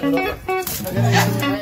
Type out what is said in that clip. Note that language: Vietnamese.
cái này.